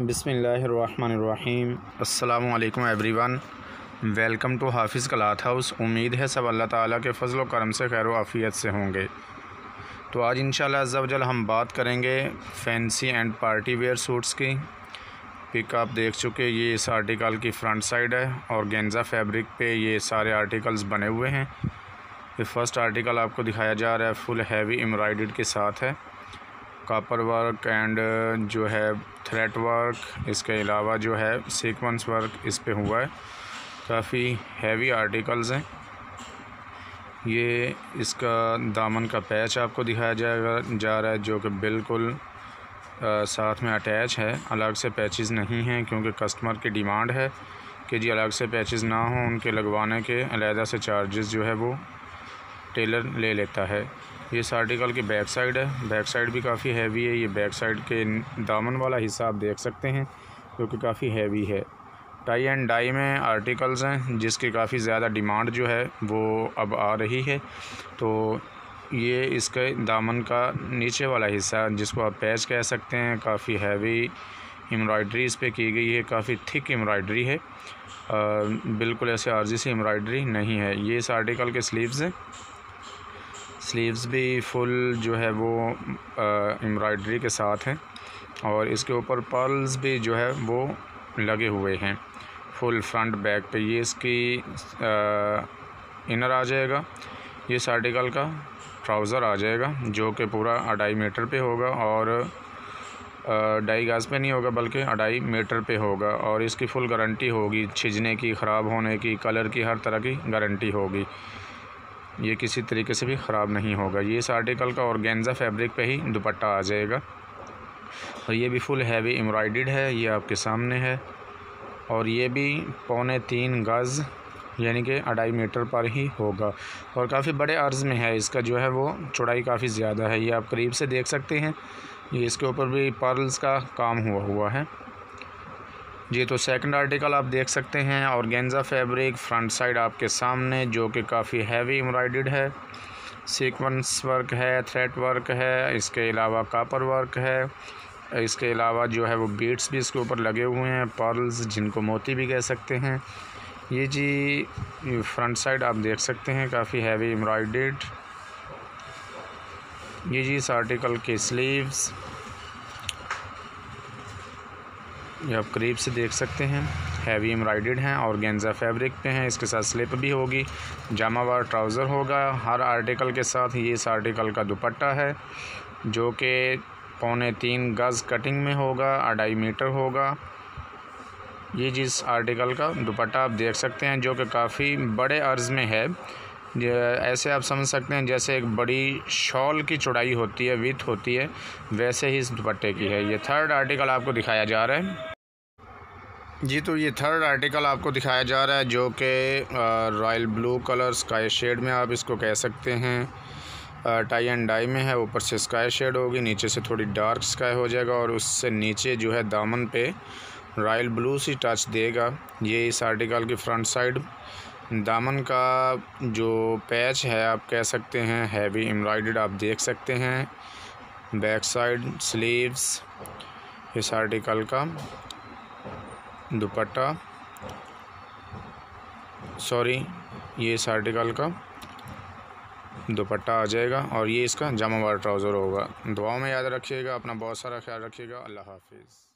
बिसमीम अल्लाम every one welcome to हाफिज़ कलात house. उम्मीद है सब अल्लाह ताला के फ़ज़ल करम से खैर आफ़ियत से होंगे। तो आज इंशाल्लाह हम बात करेंगे fancy and party wear suits की। पिक आप देख चुके ये इस आर्टिकल की फ्रंट साइड है और गेंजा फैब्रिक पे ये सारे आर्टिकल्स बने हुए हैं। ये फ़र्स्ट आर्टिकल आपको दिखाया जा रहा है, फुल हैवी एम्ब्रॉयड के साथ है। कापर वर्क एंड जो है थ्रेड वर्क इसके अलावा जो है सीक्वेंस वर्क इस पर हुआ है। काफ़ी हैवी आर्टिकल्स हैं। ये इसका दामन का पैच आपको दिखाया जाएगा जा रहा है जो कि बिल्कुल आ, साथ में अटैच है। अलग से पैचेस नहीं हैं क्योंकि कस्टमर की डिमांड है कि जी अलग से पैचेस ना हों उनके लगवाने के अलहदा से चार्जेस जो है वो टेलर ले लेता है। ये इस आर्टिकल की बैक साइड है। बैक साइड भी काफ़ी हैवी है। ये बैक साइड के दामन वाला हिस्सा आप देख सकते हैं जो कि काफ़ी हैवी है। टाई एंड डाई में आर्टिकल्स हैं जिसकी काफ़ी ज़्यादा डिमांड जो है वो अब आ रही है। तो ये इसके दामन का नीचे वाला हिस्सा जिसको आप पैच कह सकते हैं काफ़ी हैवी एम्ब्रॉयड्री इस पर की गई है। काफ़ी थिक एम्ब्रॉयड्री है। आ, बिल्कुल ऐसे आर्जी सी एम्ब्रॉयड्री नहीं है। ये इस आर्टिकल के स्लीव्स हैं। स्लीव्स भी फुल जो है वो एम्ब्रॉयड्री के साथ हैं और इसके ऊपर पर्ल्स भी जो है वो लगे हुए हैं। फुल फ्रंट बैक पे ये इसकी इनर आ जाएगा, ये आर्टिकल का ट्राउज़र आ जाएगा, जो कि पूरा अढ़ाई मीटर पे होगा और ढाई गाज पे नहीं होगा बल्कि अढ़ाई मीटर पे होगा और इसकी फ़ुल गारंटी होगी, छिजने की, ख़राब होने की कलर की, हर तरह की गारंटी होगी। ये किसी तरीके से भी ख़राब नहीं होगा। ये इस आर्टिकल का गेंजा फैब्रिक पे ही दुपट्टा आ जाएगा। और ये भी फुल हैवी एम्ब्रॉयड है, ये आपके सामने है। और ये भी पौने तीन गज़, यानी कि अढ़ाई मीटर पर ही होगा। और काफ़ी बड़े अर्ज़ में है, इसका जो है वो चौड़ाई काफ़ी ज़्यादा है। ये आप करीब से देख सकते हैं। ये इसके ऊपर भी पर्ल्स का काम हुआ हुआ है। जी तो सेकंड आर्टिकल आप देख सकते हैं और गेंजा फैब्रिक फ्रंट साइड आपके सामने, जो कि काफ़ी हैवी एम्ब्रॉयड है। सीक्वेंस वर्क है थ्रेड वर्क है, इसके अलावा कापर वर्क है। इसके अलावा जो है वो बीट्स भी इसके ऊपर लगे हुए हैं पर्ल्स जिनको मोती भी कह सकते हैं। ये जी फ्रंट साइड आप देख सकते हैं, काफ़ी हैवी एम्ब्रॉयड ये जी इस आर्टिकल के स्लीव्स ये आप करीब से देख सकते हैं। हैवी एम्ब्रॉयड हैं और गेंजा फैब्रिक पे हैं। इसके साथ स्लिप भी होगी। जामावार ट्राउज़र होगा। हर आर्टिकल के साथ ये इस आर्टिकल का दुपट्टा है, जो कि पौने तीन गज़ कटिंग में होगा, अढ़ाई मीटर होगा। ये जिस आर्टिकल का दुपट्टा आप देख सकते हैं, जो कि काफ़ी बड़े अर्ज़ में है। ऐसे आप समझ सकते हैं, जैसे एक बड़ी शॉल की चौड़ाई होती है विथ होती है, वैसे ही इस दुपट्टे की है। ये थर्ड आर्टिकल आपको दिखाया जा रहा है। जी तो ये थर्ड आर्टिकल आपको दिखाया जा रहा है जो कि royal blue colour sky shade में आप इसको कह सकते हैं। टाई एंड डाई में है, ऊपर से स्काई शेड होगी, नीचे से थोड़ी डार्क स्काई हो जाएगा और उससे नीचे जो है दामन पे रॉयल ब्लू सी टच देगा। ये इस आर्टिकल की फ्रंट साइड दामन का जो पैच है, आप कह सकते हैं हैवी एम्ब्रॉयड आप देख सकते हैं। बैक साइड स्लीव्स इस आर्टिकल का। दुपट्टा सॉरी ये इस आर्टिकल का दुपट्टा आ जाएगा और ये इसका जमावार ट्राउज़र होगा। दुआओं में याद रखिएगा, अपना बहुत सारा ख्याल रखिएगा। अल्लाह हाफिज़।